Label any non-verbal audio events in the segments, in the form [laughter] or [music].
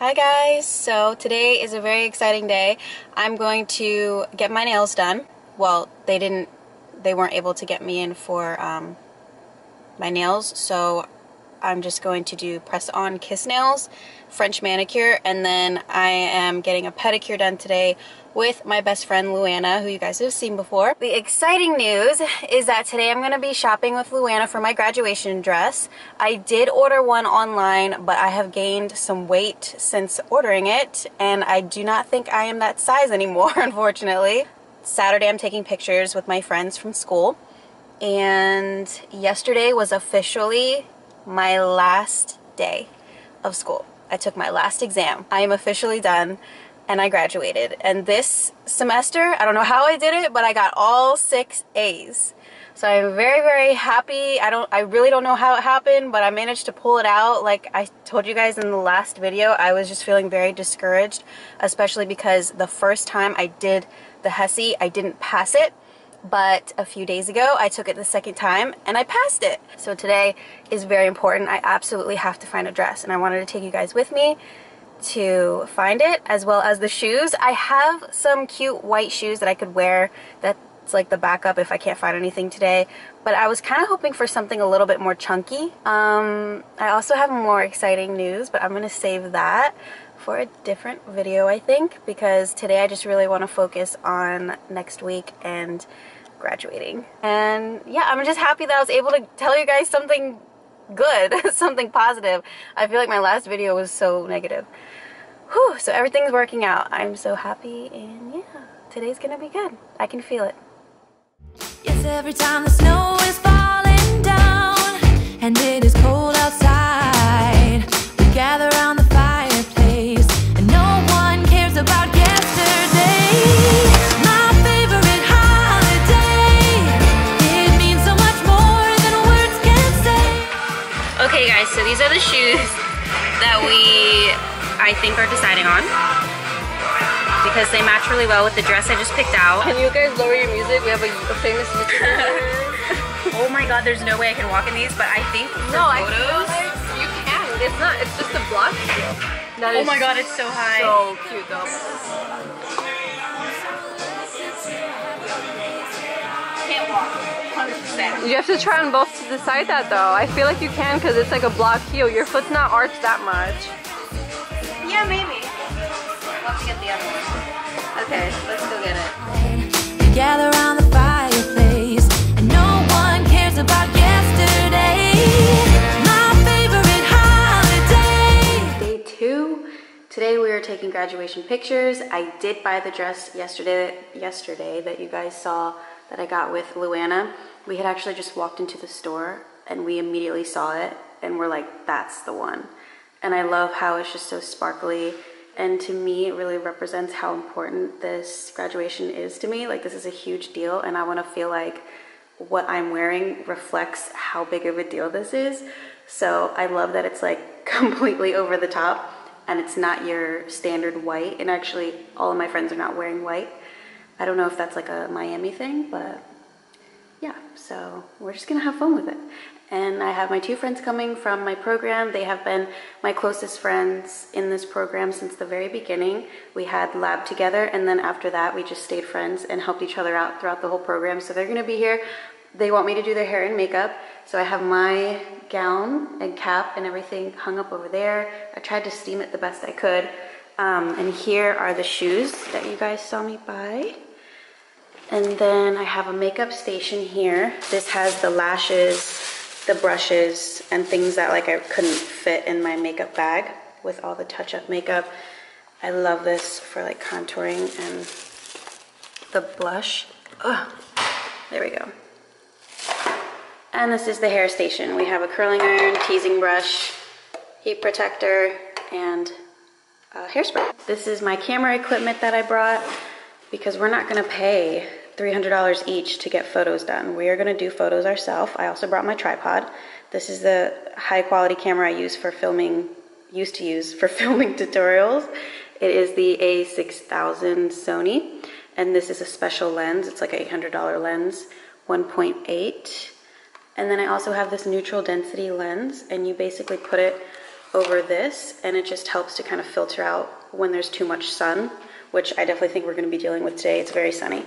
Hi guys, so today is a very exciting day. I'm going to get my nails done. Well, they didn't, they weren't able to get me in for um, my nails, so I'm just going to do press on kiss nails, French manicure, and then I am getting a pedicure done today with my best friend Luana, who you guys have seen before. The exciting news is that today I'm going to be shopping with Luana for my graduation dress. I did order one online, but I have gained some weight since ordering it, and I do not think I am that size anymore, [laughs] unfortunately. Saturday I'm taking pictures with my friends from school, and yesterday was officially my last day of school. I took my last exam. I am officially done and I graduated. And this semester, I don't know how I did it, but I got all six A's. So I'm very, very happy. I don't, I really don't know how it happened, but I managed to pull it out. Like I told you guys in the last video, I was just feeling very discouraged, especially because the first time I did the HESI, I didn't pass it but a few days ago I took it the second time and I passed it. So today is very important. I absolutely have to find a dress and I wanted to take you guys with me to find it as well as the shoes. I have some cute white shoes that I could wear that's like the backup if I can't find anything today but I was kind of hoping for something a little bit more chunky. Um, I also have more exciting news but I'm gonna save that for a different video, I think, because today I just really want to focus on next week and graduating. And yeah, I'm just happy that I was able to tell you guys something good, [laughs] something positive. I feel like my last video was so negative. Whew, so everything's working out. I'm so happy and yeah, today's gonna be good. I can feel it. Yes, every time the snow is falling down and it is cold outside, we gather I think, are deciding on because they match really well with the dress I just picked out. Can you guys lower your music? We have a, a famous [laughs] oh my god, there's no way I can walk in these, but I think no, photos... I you can. It's not, it's just a blush. That oh my god, it's so high. So cute though. Can't walk. 100%. You have to try on both to decide that though. I feel like you can because it's like a block heel. Your foot's not arched that much. Yeah, maybe. We'll have to get the other one. Okay, let's go get it. Gather around the fireplace and no one cares about Today we are taking graduation pictures. I did buy the dress yesterday yesterday that you guys saw that I got with Luana. We had actually just walked into the store and we immediately saw it and we're like, that's the one. And I love how it's just so sparkly and to me it really represents how important this graduation is to me. Like this is a huge deal and I want to feel like what I'm wearing reflects how big of a deal this is. So I love that it's like [laughs] completely over the top and it's not your standard white. And actually, all of my friends are not wearing white. I don't know if that's like a Miami thing, but yeah, so we're just gonna have fun with it. And I have my two friends coming from my program. They have been my closest friends in this program since the very beginning. We had lab together, and then after that, we just stayed friends and helped each other out throughout the whole program. So they're gonna be here. They want me to do their hair and makeup. So I have my gown and cap and everything hung up over there. I tried to steam it the best I could. Um, and here are the shoes that you guys saw me buy. And then I have a makeup station here. This has the lashes, the brushes, and things that like I couldn't fit in my makeup bag with all the touch-up makeup. I love this for like contouring and the blush. Ugh. There we go. And this is the hair station. We have a curling iron, teasing brush, heat protector, and hairspray. This is my camera equipment that I brought because we're not gonna pay $300 each to get photos done. We are gonna do photos ourselves. I also brought my tripod. This is the high quality camera I use for filming, used to use for [laughs] filming tutorials. It is the A6000 Sony, and this is a special lens. It's like a $800 lens, 1.8 and then I also have this neutral density lens and you basically put it over this and it just helps to kind of filter out when there's too much sun, which I definitely think we're gonna be dealing with today. It's very sunny.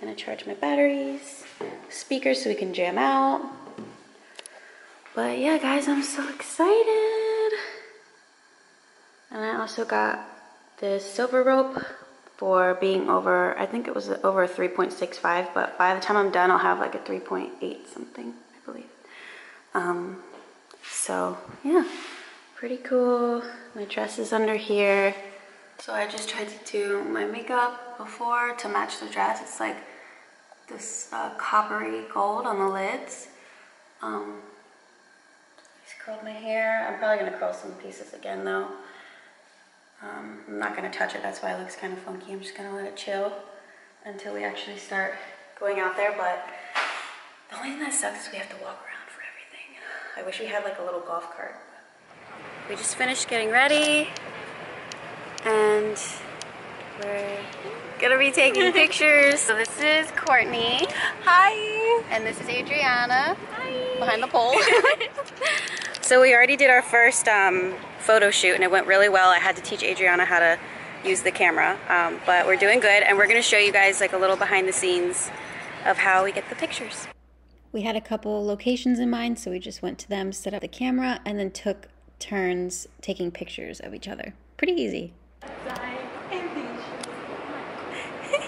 Gonna charge my batteries, speakers so we can jam out. But yeah, guys, I'm so excited. And I also got this silver rope for being over, I think it was over 3.65, but by the time I'm done, I'll have like a 3.8 something, I believe. Um, so yeah, pretty cool. My dress is under here. So I just tried to do my makeup before to match the dress. It's like this uh, coppery gold on the lids. Um, just curled my hair. I'm probably gonna curl some pieces again though. Um, I'm not gonna touch it, that's why it looks kind of funky. I'm just gonna let it chill until we actually start going out there. But the only thing that sucks is we have to walk around for everything. I wish we had like a little golf cart. We just finished getting ready and we're gonna be taking [laughs] pictures. So this is Courtney. Hi. And this is Adriana. Hi. Behind the pole. [laughs] [laughs] so we already did our first um, photo shoot and it went really well. I had to teach Adriana how to use the camera, um, but we're doing good and we're gonna show you guys like a little behind the scenes of how we get the pictures. We had a couple locations in mind, so we just went to them, set up the camera, and then took turns taking pictures of each other. Pretty easy.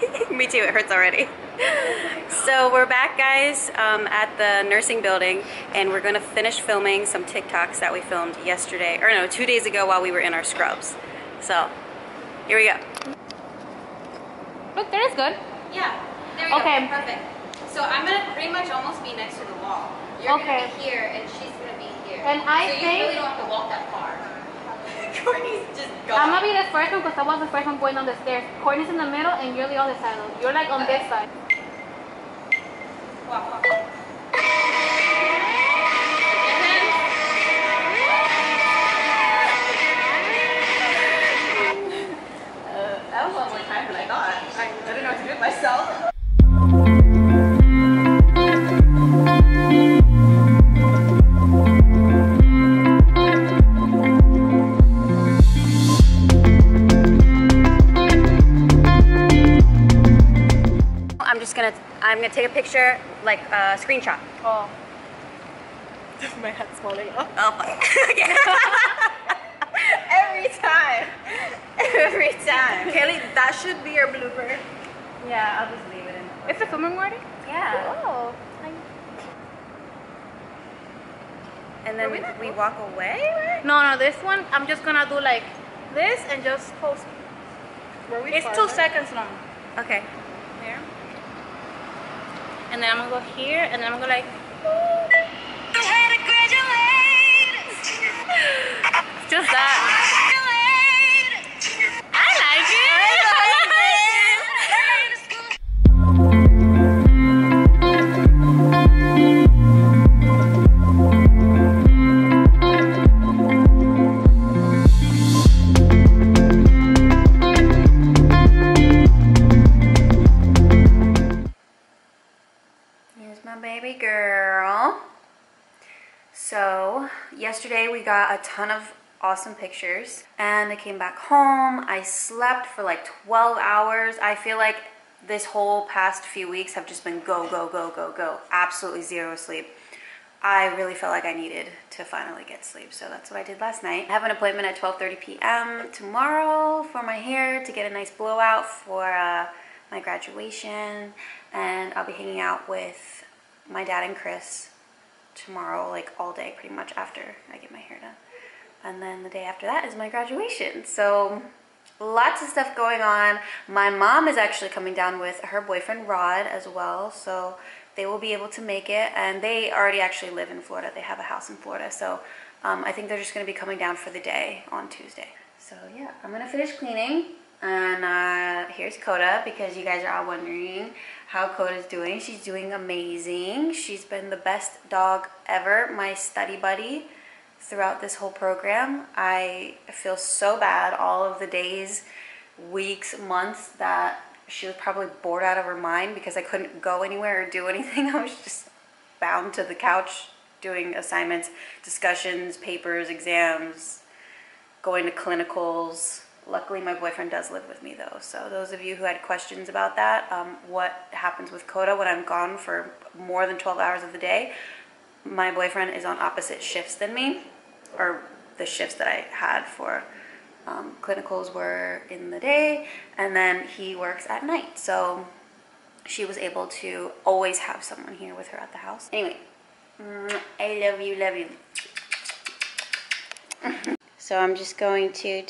[laughs] Me too, it hurts already. So we're back guys um, at the nursing building and we're gonna finish filming some TikToks that we filmed yesterday, or no, two days ago while we were in our scrubs. So, here we go. Look, there is good. Yeah, there we Okay. go, perfect. So I'm gonna pretty much almost be next to the wall. You're Okay. gonna be here and she's gonna be here. And I so you think- really don't have to walk that far. Courtney's just gone. I'm gonna be the first one because I was the first one going down the stairs. Courtney's in the middle and you're the other side. You're like on this side. Walk, just gonna, I'm gonna take a picture, like a screenshot. Oh. [laughs] My head's falling off. Oh, fuck. [laughs] [laughs] Every time. Every time. Kelly, that should be your blooper. Yeah, I'll just leave it in. The it's it filming already? Yeah. Oh. And then we walk away, right? No, no, this one I'm just gonna do like this and just post. Were we It's two seconds long. Okay. And then I'm gonna go here and then I'm gonna like [laughs] just that. Ton of awesome pictures and I came back home. I slept for like 12 hours. I feel like this whole past few weeks have just been go, go, go, go, go. Absolutely zero sleep. I really felt like I needed to finally get sleep, so that's what I did last night. I have an appointment at 12:30 p.m. tomorrow for my hair to get a nice blowout for uh, my graduation, and I'll be hanging out with my dad and Chris tomorrow, like all day, pretty much after I get my hair done. And then the day after that is my graduation. So lots of stuff going on. My mom is actually coming down with her boyfriend Rod as well, so they will be able to make it. And they already actually live in Florida. They have a house in Florida, so um, I think they're just going to be coming down for the day on Tuesday. So yeah, I'm gonna finish cleaning. And uh, here's Coda because you guys are all wondering how Coda's doing. She's doing amazing. She's been the best dog ever, my study buddy throughout this whole program. I feel so bad all of the days, weeks, months that she was probably bored out of her mind because I couldn't go anywhere or do anything. [laughs] I was just bound to the couch doing assignments, discussions, papers, exams, going to clinicals. Luckily, my boyfriend does live with me though. So those of you who had questions about that, um, what happens with Coda when I'm gone for more than 12 hours of the day? My boyfriend is on opposite shifts than me, or the shifts that I had for um, clinicals were in the day, and then he works at night. So she was able to always have someone here with her at the house. Anyway, I love you, love you. [laughs] so I'm just going to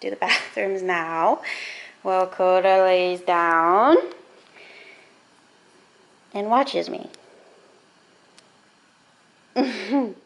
do the bathrooms now while Coda lays down and watches me. [laughs]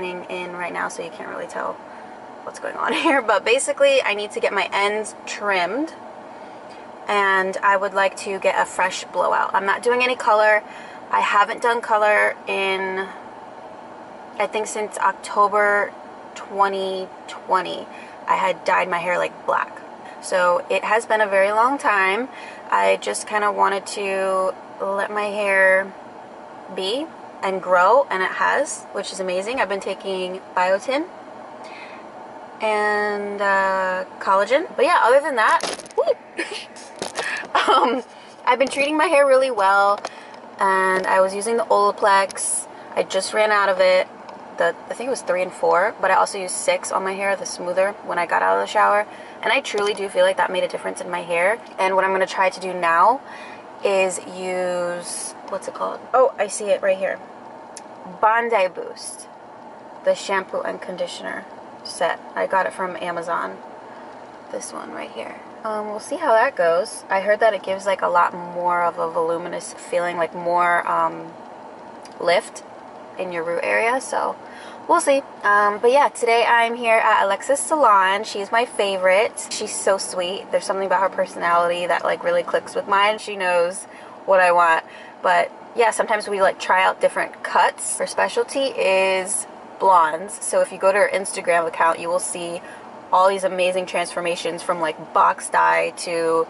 shining in right now so you can't really tell what's going on [laughs] here. But basically I need to get my ends trimmed and I would like to get a fresh blowout. I'm not doing any color. I haven't done color in I think since October 2020. I had dyed my hair like black. So it has been a very long time. I just kind of wanted to let my hair be and grow, and it has, which is amazing. I've been taking biotin and uh, collagen. But yeah, other than that, [laughs] um, I've been treating my hair really well, and I was using the Olaplex. I just ran out of it. The I think it was three and four, but I also used six on my hair, the smoother, when I got out of the shower. And I truly do feel like that made a difference in my hair. And what I'm gonna try to do now is use what's it called? Oh, I see it right here. Bondi Boost, the shampoo and conditioner set. I got it from Amazon. This one right here. Um, we'll see how that goes. I heard that it gives like a lot more of a voluminous feeling, like more um, lift in your root area. So we'll see. Um, but yeah, today I'm here at Alexis Salon. She's my favorite. She's so sweet. There's something about her personality that like really clicks with mine. She knows what I want. But yeah, sometimes we like try out different cuts. Her specialty is blondes. So if you go to her Instagram account, you will see all these amazing transformations from like box dye to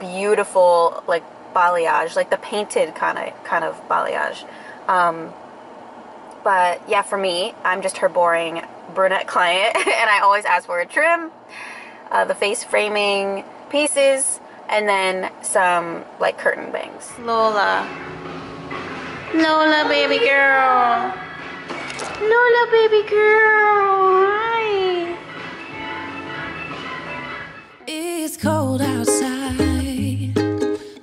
beautiful like balayage, like the painted kind of kind of balayage. Um, but yeah, for me, I'm just her boring brunette client, [laughs] and I always ask for a trim, uh, the face framing pieces, and then some like curtain bangs. Lola, Lola, baby girl, Lola, baby girl, hi. It's cold outside,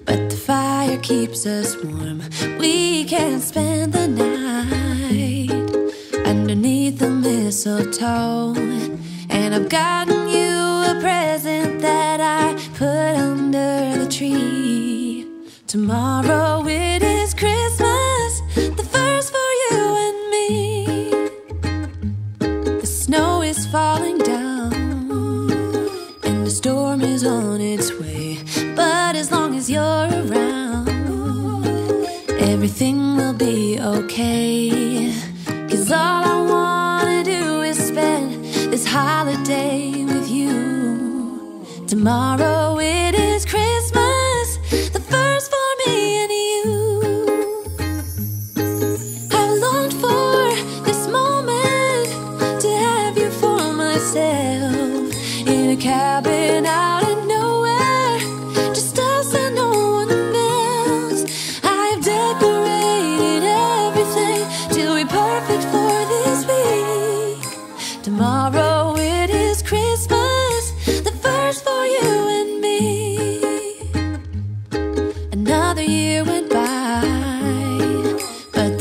but the fire keeps us warm. We can spend the night underneath the mistletoe. And I've gotten you a present that I put under the tree. Tomorrow it is Christmas, the first for you and me. The snow is falling down and the storm is on its way. But as long as you're around, everything will be okay. Cause all I wanna do is spend this holiday with you. Tomorrow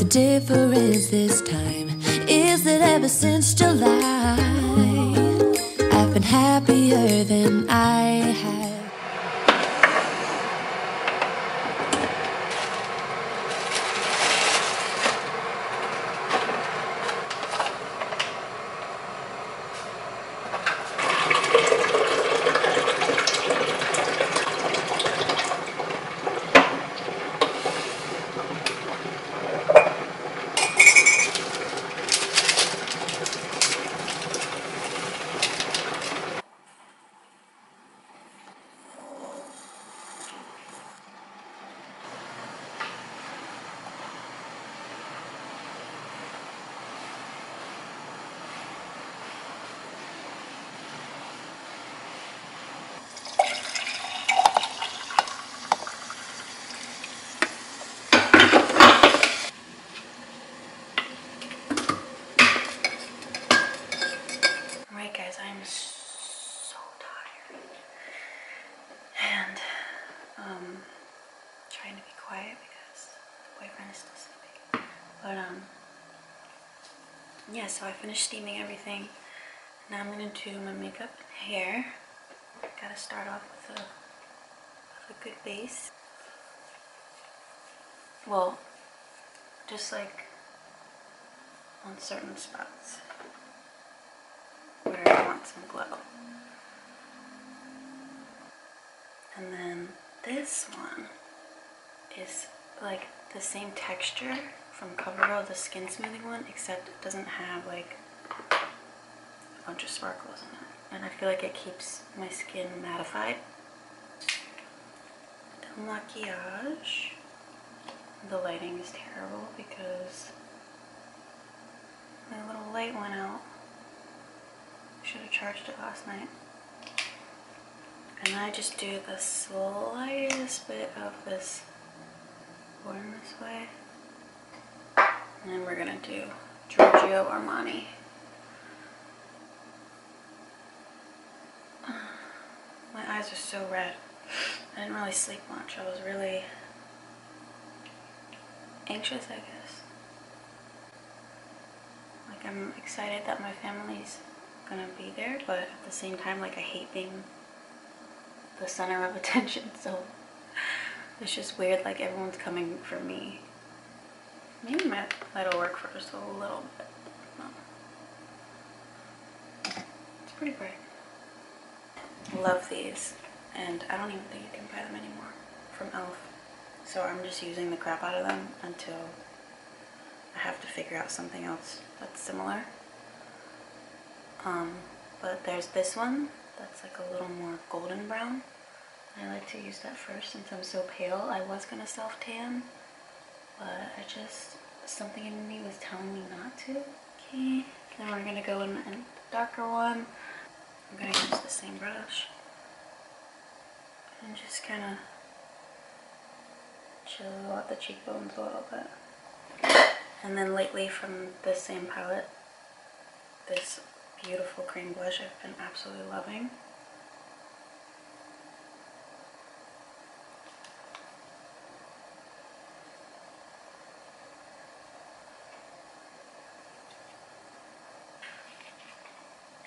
difference this time? Is that ever since July, I've been happier than I have. Alright guys, I'm so tired. And um trying to be quiet because the boyfriend is still sleeping. But um yeah, so I finished steaming everything. Now I'm gonna do my makeup and hair. Gotta start off with a with a good base. Well, just like on certain spots where I want some glow. And then this one is like the same texture from CoverGirl, the skin smoothing one, except it doesn't have like a bunch of sparkles in it. And I feel like it keeps my skin mattified. The maquillage. The lighting is terrible because my little light went out. Should have charged it last night. And I just do the slightest bit of this going this way. And then we're gonna do Giorgio Armani. [sighs] My eyes are so red. I didn't really sleep much. I was really anxious, I guess. Like I'm excited that my family's gonna be there, but at the same time, like I hate being the center of [laughs] attention. So it's just weird. Like everyone's coming for me. Maybe my that'll work for just a little bit. No. It's pretty bright. Love these, and I don't even think you can buy them anymore from Elf. So I'm just using the crap out of them until I have to figure out something else that's similar. Um, but there's this one that's like a little more golden brown. I like to use that first since I'm so pale. I was gonna self tan, but I just something in me was telling me not to. Okay, then we're gonna go in a darker one. I'm gonna use the same brush and just kind of chill out the cheekbones a little bit. And then lately from this same palette, this beautiful cream blush I've been absolutely loving.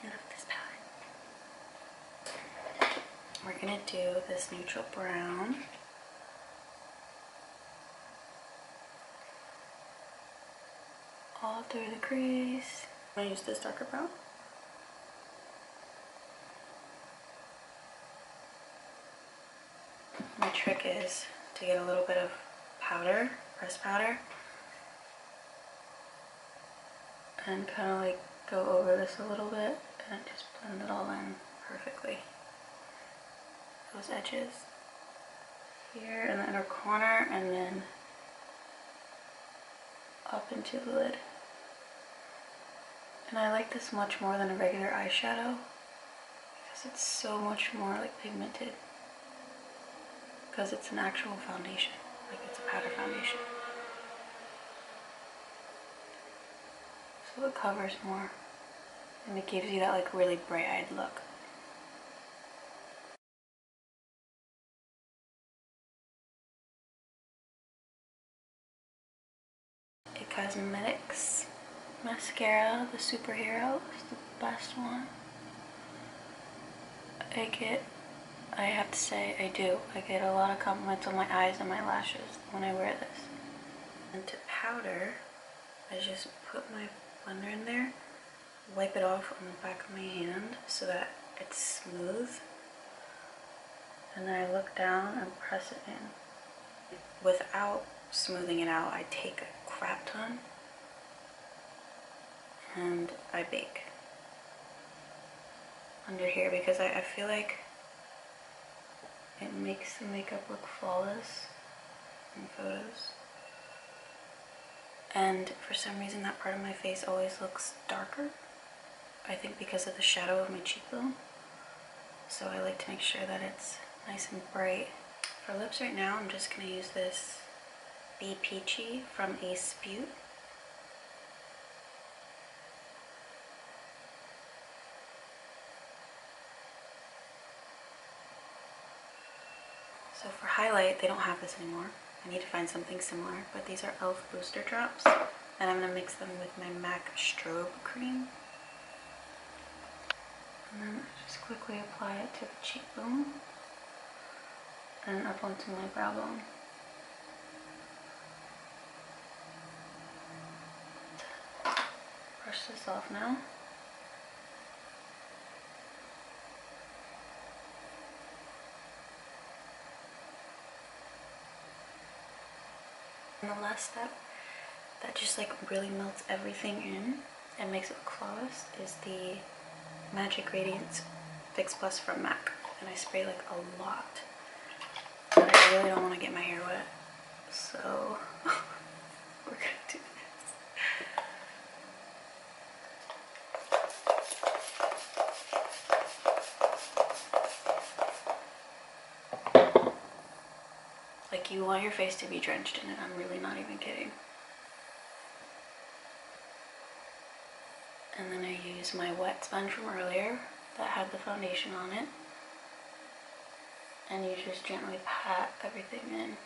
I love this We're gonna do this neutral brown. All through the crease. I'm gonna use this darker brown. My trick is to get a little bit of powder, pressed powder, and kind of like go over this a little bit and just blend it all in perfectly those edges here in the inner corner and then up into the lid. And I like this much more than a regular eyeshadow because it's so much more like pigmented because it's an actual foundation, like it's a powder foundation. So it covers more and it gives you that like really bright-eyed look. Mascara, the superhero, is the best one. I get, I have to say, I do. I get a lot of compliments on my eyes and my lashes when I wear this. And to powder, I just put my blender in there, wipe it off on the back of my hand so that it's smooth. And then I look down and press it in. Without smoothing it out, I take a crap ton and I bake under here because I, I feel like it makes the makeup look flawless in photos. And for some reason that part of my face always looks darker. I think because of the shadow of my cheekbone. So I like to make sure that it's nice and bright. For lips right now, I'm just going to use this Be Peachy from ACE Beauté. So for highlight, they don't have this anymore. I need to find something similar, but these are e.l.f. booster drops, and I'm gonna mix them with my MAC strobe cream. And then just quickly apply it to the cheekbone and up onto my brow bone. Brush this off now. And the last step that just like really melts everything in and makes it flawless is the Magic Radiance Fix Plus from MAC. And I spray like a lot. But I really don't want to get my hair wet. So [laughs] we're gonna do this. Like you want your face to be drenched in it. I'm really not even kidding. And then I use my wet sponge from earlier that had the foundation on it. And you just gently pat everything in.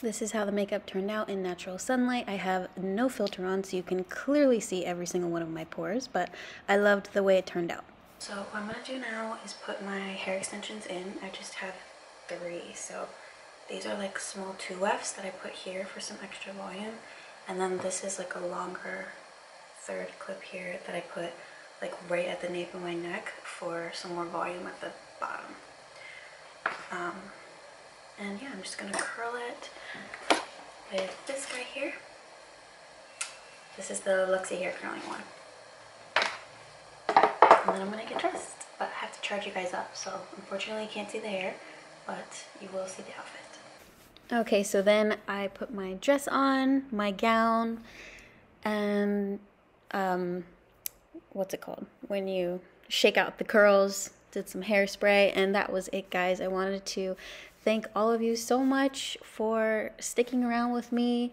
This is how the makeup turned out in natural sunlight. I have no filter on so you can clearly see every single one of my pores, but I loved the way it turned out. So what I'm gonna do now is put my hair extensions in. I just have three, so these are like small 2Fs that I put here for some extra volume. And then this is like a longer third clip here that I put like right at the nape of my neck for some more volume at the bottom. Um, and yeah, I'm just gonna curl it with this guy here. This is the Luxy hair curling one. And then I'm gonna get dressed, but I have to charge you guys up, so unfortunately you can't see the hair, but you will see the outfit. Okay, so then I put my dress on, my gown, and um, what's it called? When you shake out the curls, did some hairspray, and that was it, guys. I wanted to thank all of you so much for sticking around with me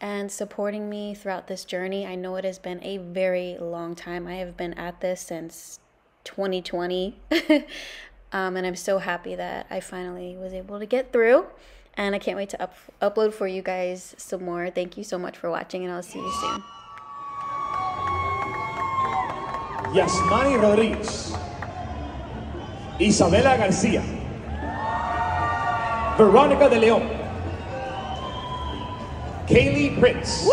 and supporting me throughout this journey. I know it has been a very long time. I have been at this since 2020. [laughs] um, and I'm so happy that I finally was able to get through. And I can't wait to up- upload for you guys some more. Thank you so much for watching, and I'll see you soon. Yasmani Rodriguez, Isabela Garcia, Veronica de Leon, Kayleigh Prince.